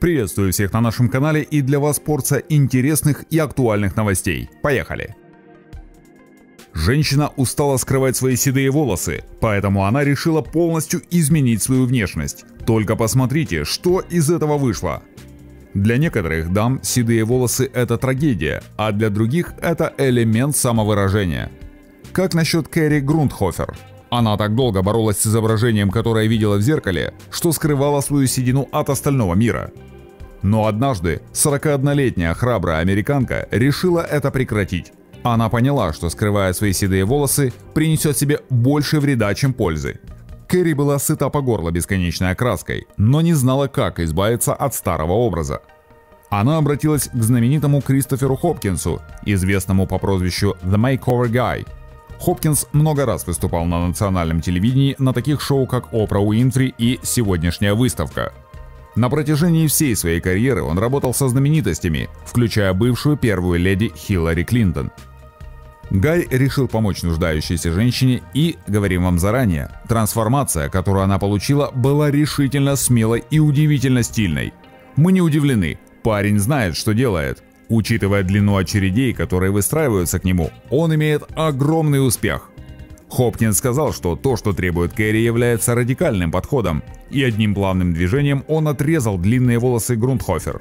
Приветствую всех на нашем канале и для вас порция интересных и актуальных новостей. Поехали! Женщина устала скрывать свои седые волосы, поэтому она решила полностью изменить свою внешность. Только посмотрите, что из этого вышло. Для некоторых дам седые волосы это трагедия, а для других это элемент самовыражения. Как насчет Кэрри Грундхофер? Она так долго боролась с изображением, которое видела в зеркале, что скрывала свою седину от остального мира. Но однажды 41-летняя храбрая американка решила это прекратить. Она поняла, что скрывая свои седые волосы, принесет себе больше вреда, чем пользы. Кэрри была сыта по горло бесконечной окраской, но не знала, как избавиться от старого образа. Она обратилась к знаменитому Кристоферу Хопкинсу, известному по прозвищу The Makeover Guy. Хопкинс много раз выступал на национальном телевидении на таких шоу, как Опра Уинфри и «Сегодняшняя выставка», на протяжении всей своей карьеры он работал со знаменитостями, включая бывшую первую леди Хиллари Клинтон. Гай решил помочь нуждающейся женщине и, говорим вам заранее, трансформация, которую она получила, была решительно смелой и удивительно стильной. Мы не удивлены, парень знает, что делает. Учитывая длину очередей, которые выстраиваются к нему, он имеет огромный успех. Хопкинс сказал, что то, что требует Кэрри, является радикальным подходом, и одним плавным движением он отрезал длинные волосы Грундхофер.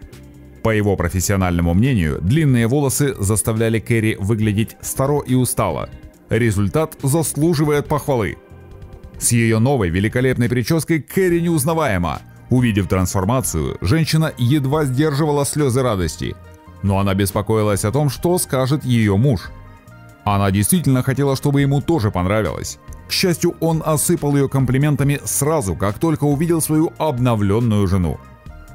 По его профессиональному мнению, длинные волосы заставляли Кэрри выглядеть старо и устало. Результат заслуживает похвалы. С ее новой великолепной прической Кэрри неузнаваема. Увидев трансформацию, женщина едва сдерживала слезы радости. Но она беспокоилась о том, что скажет ее муж – она действительно хотела, чтобы ему тоже понравилось. К счастью, он осыпал ее комплиментами сразу, как только увидел свою обновленную жену.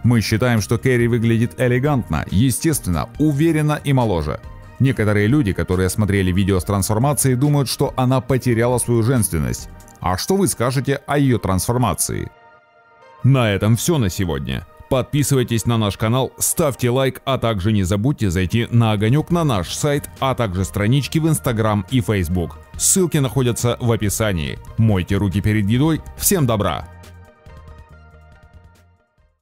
Мы считаем, что Кэрри выглядит элегантно, естественно, уверенно и моложе. Некоторые люди, которые смотрели видео с трансформацией, думают, что она потеряла свою женственность. А что вы скажете о ее трансформации? На этом все на сегодня. Подписывайтесь на наш канал, ставьте лайк, а также не забудьте зайти на огонек на наш сайт, а также странички в Instagram и Facebook. Ссылки находятся в описании. Мойте руки перед едой. Всем добра!